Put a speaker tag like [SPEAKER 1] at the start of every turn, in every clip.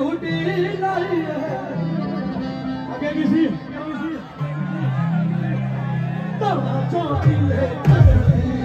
[SPEAKER 1] hoodie नहीं है आगे किसी किसी तो चौकी ले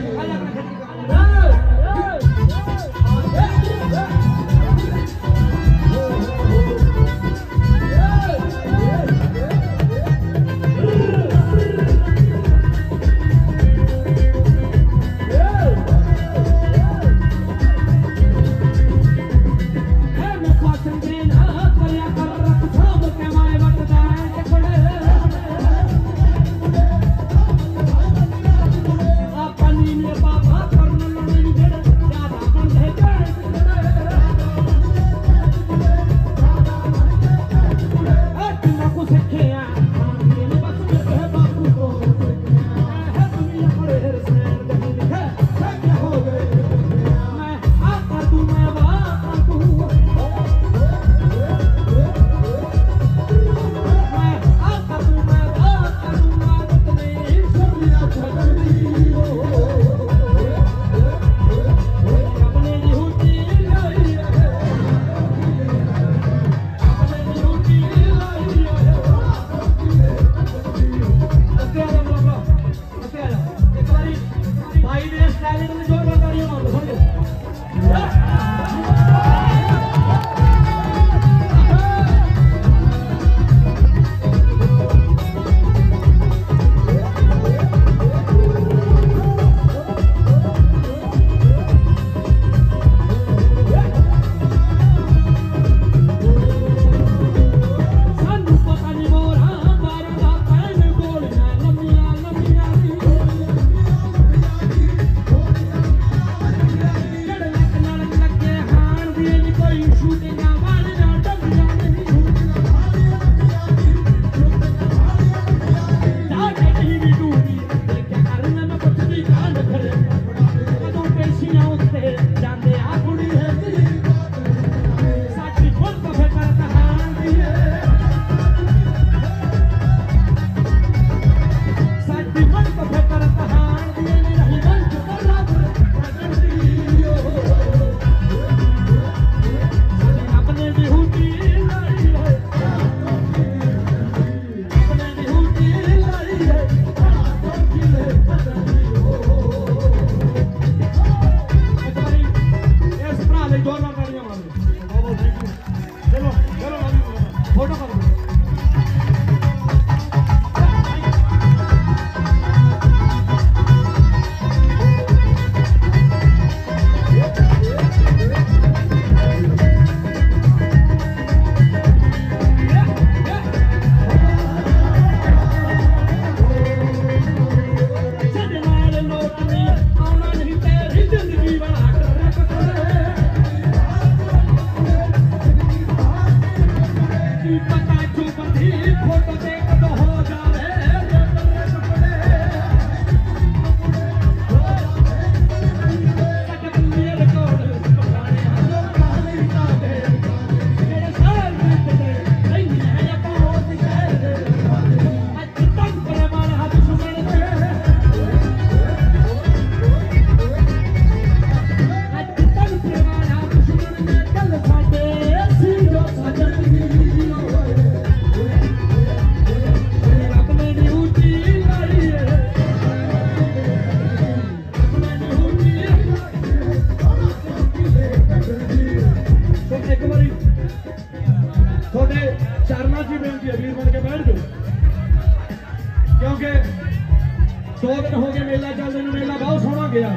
[SPEAKER 1] ਸੋ ਦਿਨ ਹੋ ਗਏ ਮੇਲਾ ਚੱਲਦੇ ਨੂੰ ਮੇਲਾ ਬਹੁਤ ਸੋਹਣਾ ਗਿਆ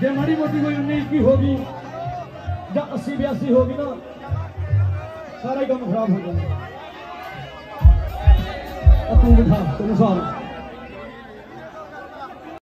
[SPEAKER 1] ਜੇ ਮਾੜੀ ਮੋਟੀ ਕੋਈ 19 ਕੀ ਹੋ ਗਈ ਜਾਂ 80 82 ਹੋ ਗਈ ਨਾ ਸਾਰਾ ਹੀ ਕੰਮ ਖਰਾਬ ਹੋ ਜਾਂਦਾ ਤੂੰ ਬਿਠਾ ਤੂੰ ਸਾਰਾ